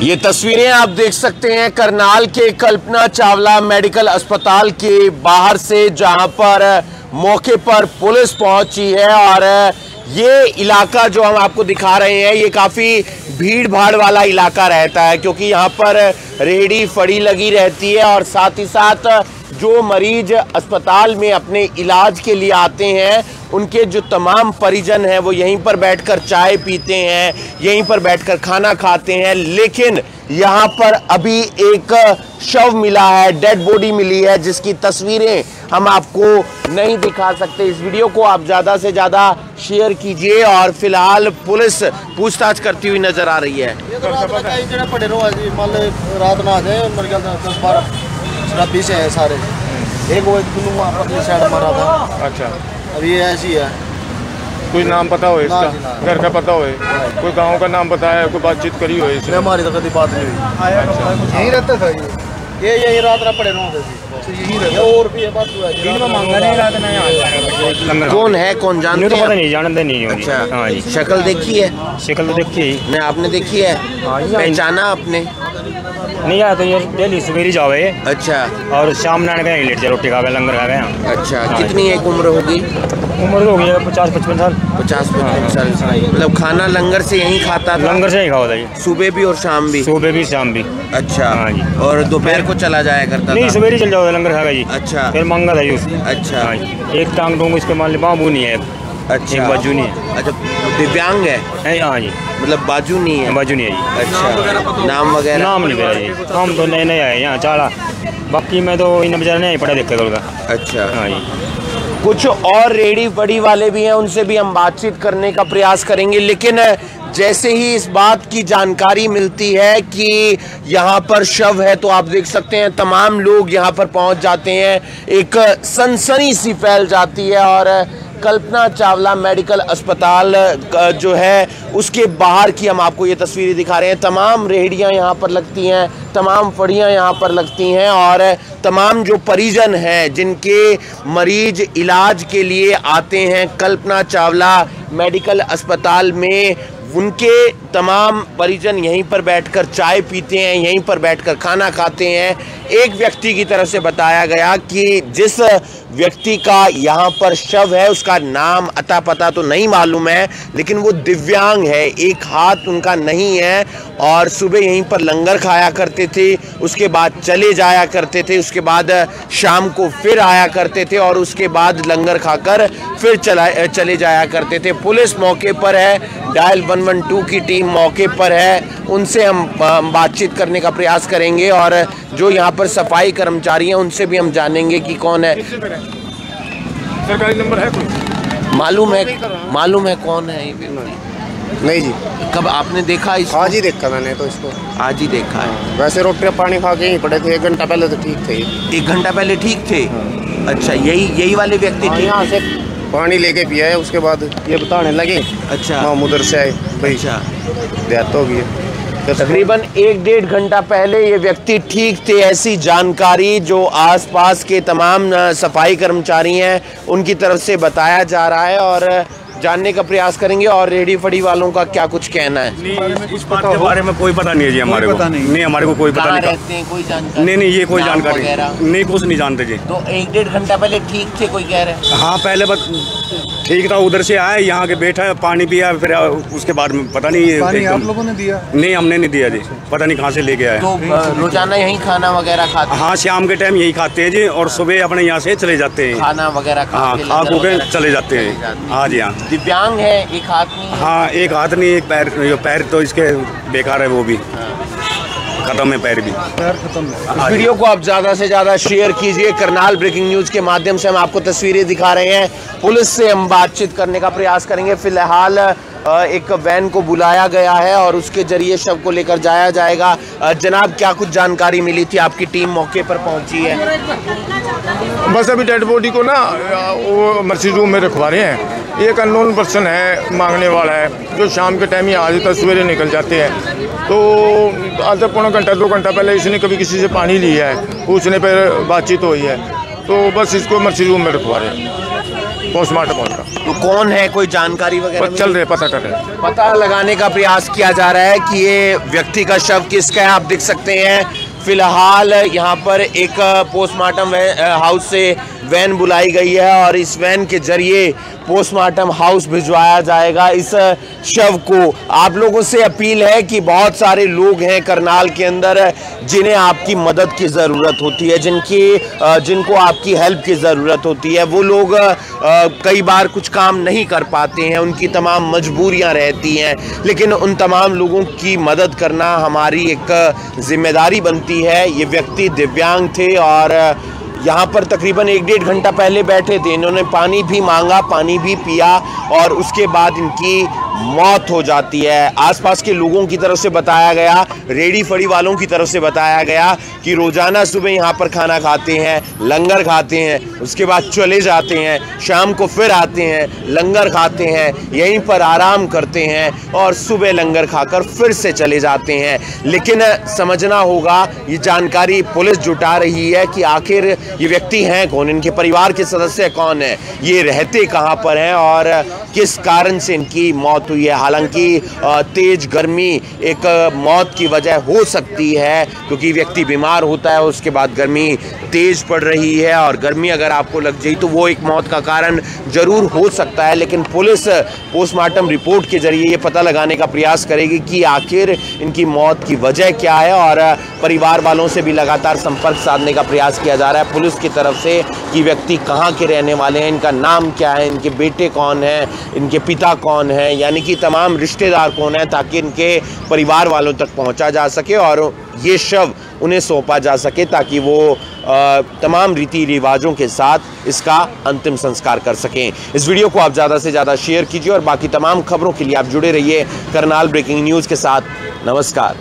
ये तस्वीरें आप देख सकते हैं करनाल के कल्पना चावला मेडिकल अस्पताल के बाहर से, जहाँ पर मौके पर पुलिस पहुँची है और ये इलाका जो हम आपको दिखा रहे हैं, ये काफ़ी भीड़ भाड़ वाला इलाका रहता है, क्योंकि यहाँ पर रेहड़ी फड़ी लगी रहती है और साथ ही साथ जो मरीज़ अस्पताल में अपने इलाज के लिए आते हैं, उनके जो तमाम परिजन हैं, वो यहीं पर बैठकर चाय पीते हैं, यहीं पर बैठकर खाना खाते हैं, लेकिन यहाँ पर अभी एक शव मिला है, डेड बॉडी मिली है, जिसकी तस्वीरें हम आपको नहीं दिखा सकते। इस वीडियो को आप ज़्यादा से ज़्यादा शेयर कीजिए और फ़िलहाल पुलिस पूछताछ करती हुई नज़र आ रही है। शराबी से है सारे एक वो एक अपनी साइड मारा था अच्छा अब ये ऐसी है कोई नाम पता हो इसका घर का पता हो कोई गाँव का नाम पता है कोई बातचीत करी हो इसने हमारी तो कभी बात नहीं हुई यहीं रहता था ये ये यही रात ना पड़े रहो यहीं ये और भी है बात हुआ दिन में मांगा नहीं रात कौन है कौन नहीं जानते तो पता नहीं जानते नहीं अच्छा हाँ जी। शक्ल देखी है? शक्ल तो देखी ही। नहीं आपने देखी है? हाँ पहचाना आपने? नहीं आया तो ये डेली सवेरी जावे अच्छा। और शाम नाने का लेट जाए रोटी खा के लंगर खा गए अच्छा कितनी एक उम्र होगी? उम्र तो हो गई है पचास पचपन साल। पचास पचपन साल मतलब खाना लंगर से यहीं खाता था? लंगर से ही खाओ था सुबह भी और शाम भी? सुबह भी शाम भी। अच्छा। हाँ जी। और दोपहर को चला जाया करता नहीं था? सवेरे चल जाओ लंगर खा जी। अच्छा। फिर मांगा था जी अच्छा। हाँ एक टांग डोंग इसके मान ली बाबू नहीं है। अच्छा। बाजू नहीं है। अच्छा दिव्यांग है? है हाँ जी। मतलब बाजू नहीं है? बाजू नहीं है जी। अच्छा। नाम वगैरह? नाम नहीं मेरा जी। हम तो नए नए आए यहाँ चाला। बाकी मैं तो इन बेचारे नहीं पढ़ा देखे कल अच्छा। हाँ जी। कुछ और रेडी बड़ी वाले भी हैं, उनसे भी हम बातचीत करने का प्रयास करेंगे। लेकिन जैसे ही इस बात की जानकारी मिलती है कि यहाँ पर शव है तो आप देख सकते हैं, तमाम लोग यहाँ पर पहुँच जाते हैं। एक सनसनी सी फैल जाती है और कल्पना चावला मेडिकल अस्पताल जो है, उसके बाहर की हम आपको ये तस्वीरें दिखा रहे हैं। तमाम रेहड़ियाँ यहाँ पर लगती हैं तमाम फड़ियाँ यहाँ पर लगती हैं और तमाम जो परिजन हैं, जिनके मरीज़ इलाज के लिए आते हैं, कल्पना चावला मेडिकल अस्पताल में, उनके तमाम परिजन यहीं पर बैठकर चाय पीते हैं, यहीं पर बैठकर खाना खाते हैं। एक व्यक्ति की तरफ़ से बताया गया कि जिस व्यक्ति का यहाँ पर शव है, उसका नाम अता पता तो नहीं मालूम है, लेकिन वो दिव्यांग है, एक हाथ उनका नहीं है और सुबह यहीं पर लंगर खाया करते थे, उसके बाद चले जाया करते थे, उसके बाद शाम को फिर आया करते थे और उसके बाद लंगर खाकर फिर चला, चले जाया करते थे। पुलिस मौके पर है, डायल 112 की टीम मौके पर है उनसे हम बातचीत करने का प्रयास करेंगे और जो यहाँ पर सफ़ाई कर्मचारी हैं उनसे भी हम जानेंगे कि कौन है। सरकारी नंबर है कोई? मालूम है मालूम है कौन है नहीं जी। कब आपने देखा इसको? आज ही देखा मैंने तो इसको। आज ही देखा है। वैसे रोटी पानी खा के ही पड़े थे एक घंटा पहले तो ठीक थे। एक घंटा पहले ठीक थे? अच्छा यही यही वाले व्यक्ति हाँ, यहाँ से पानी लेके पिया है उसके बाद ये बताने लगे अच्छा। माम उधर से आए। भाई अच्छा देहात हो गई तो तकरीबन एक डेढ़ घंटा पहले ये व्यक्ति ठीक थे ऐसी जानकारी जो आसपास के तमाम सफ़ाई कर्मचारी हैं उनकी तरफ़ से बताया जा रहा है और जानने का प्रयास करेंगे और रेडी फड़ी वालों का क्या कुछ कहना है? इस बात के बारे में कोई पता नहीं है जी हमारे को। नहीं। हमारे को कोई पता नहीं रहते हैं कोई जानकारी? नहीं नहीं ये कोई जानकारी नहीं कुछ नहीं जानते जी। तो एक डेढ़ घंटा पहले ठीक थे कोई कह रहे हैं? हाँ पहले बस ठीक था उधर से आए यहाँ के बैठा पानी पिया फिर उसके बाद में पता नहीं पानी आप लोगों ने दिया? नहीं हमने नहीं दिया जी। पता नहीं कहाँ से लेके आए। तो रोज़ाना यहीं खाना वगैरह खाते हैं? हाँ शाम के टाइम यही खाते हैं जी और सुबह अपने यहाँ से चले जाते हैं। खाना वगैरह हाँ खा खू के चले जाते हैं। हाँ। जी हाँ। दिव्यांग है एक हाथ है। हाँ एक हाथ नहीं एक पैर पैर तो इसके बेकार है वो भी। खत्म है पैर भी। इस वीडियो को आप ज़्यादा से ज़्यादा शेयर कीजिए। करनाल ब्रेकिंग न्यूज़ के माध्यम से हम आपको तस्वीरें दिखा रहे हैं। पुलिस से हम बातचीत करने का प्रयास करेंगे। फ़िलहाल एक वैन को बुलाया गया है और उसके ज़रिए शव को लेकर जाया जाएगा। जनाब क्या कुछ जानकारी मिली थी? आपकी टीम मौके पर पहुँची है। बस अभी डेड बॉडी को ना वो मर्सी रूम में रखवा रहे हैं। एक अननोन पर्सन है मांगने वाला है। जो शाम के टाइम ही आ जाता है सवेरे निकल जाते हैं। तो आधा पौना घंटा दो घंटा पहले इसने कभी किसी से पानी लिया है पूछने पर बातचीत हुई है। तो बस इसको मर्सी रूम में रखवा रहे हैं पोस्टमार्टम उनका तो कौन है? कोई जानकारी वगैरह चल रहे पता कर रहे हैं। पता लगाने का प्रयास किया जा रहा है कि ये व्यक्ति का शव किसका है आप देख सकते हैं। फ़िलहाल यहाँ पर एक पोस्टमार्टम हाउस से वैन बुलाई गई है और इस वैन के ज़रिए पोस्टमार्टम हाउस भिजवाया जाएगा। इस शव को आप लोगों से अपील है कि बहुत सारे लोग हैं करनाल के अंदर, जिन्हें आपकी मदद की ज़रूरत होती है, जिनकी जिनको आपकी हेल्प की ज़रूरत होती है। वो लोग कई बार कुछ काम नहीं कर पाते हैं, उनकी तमाम मजबूरियाँ रहती हैं, लेकिन उन तमाम लोगों की मदद करना हमारी एक ज़िम्मेदारी बनती है। ये व्यक्ति दिव्यांग थे और यहाँ पर तकरीबन एक डेढ़ घंटा पहले बैठे थे। इन्होंने पानी भी मांगा, पानी भी पिया और उसके बाद इनकी मौत हो जाती है। आसपास के लोगों की तरफ़ से बताया गया, रेडी फड़ी वालों की तरफ़ से बताया गया कि रोज़ाना सुबह यहाँ पर खाना खाते हैं, लंगर खाते हैं, उसके बाद चले जाते हैं, शाम को फिर आते हैं, लंगर खाते हैं, यहीं पर आराम करते हैं और सुबह लंगर खाकर फिर से चले जाते हैं। लेकिन समझना होगा, ये जानकारी पुलिस जुटा रही है कि आखिर ये व्यक्ति हैं कौन? इनके परिवार के सदस्य कौन है? ये रहते कहाँ पर हैं और किस कारण से इनकी मौत हुई है? हालाँकि तेज गर्मी एक मौत की वजह हो सकती है क्योंकि व्यक्ति बीमार होता है, उसके बाद गर्मी तेज पड़ रही है और गर्मी अगर आपको लग जाए तो वो एक मौत का कारण ज़रूर हो सकता है। लेकिन पुलिस पोस्टमार्टम रिपोर्ट के ज़रिए ये पता लगाने का प्रयास करेगी कि आखिर इनकी मौत की वजह क्या है और परिवार वालों से भी लगातार संपर्क साधने का प्रयास किया जा रहा है। पुलिस की तरफ़ से कि व्यक्ति कहाँ के रहने वाले हैं, इनका नाम क्या है, इनके बेटे कौन हैं, इनके पिता कौन हैं, यानी कि तमाम रिश्तेदार कौन हैं ताकि इनके परिवार वालों तक पहुँचा जा सके और ये शव उन्हें सौंपा जा सके ताकि वो तमाम रीति रिवाजों के साथ इसका अंतिम संस्कार कर सकें। इस वीडियो को आप ज़्यादा से ज़्यादा शेयर कीजिए और बाकी तमाम खबरों के लिए आप जुड़े रहिए करनाल ब्रेकिंग न्यूज़ के साथ। नमस्कार।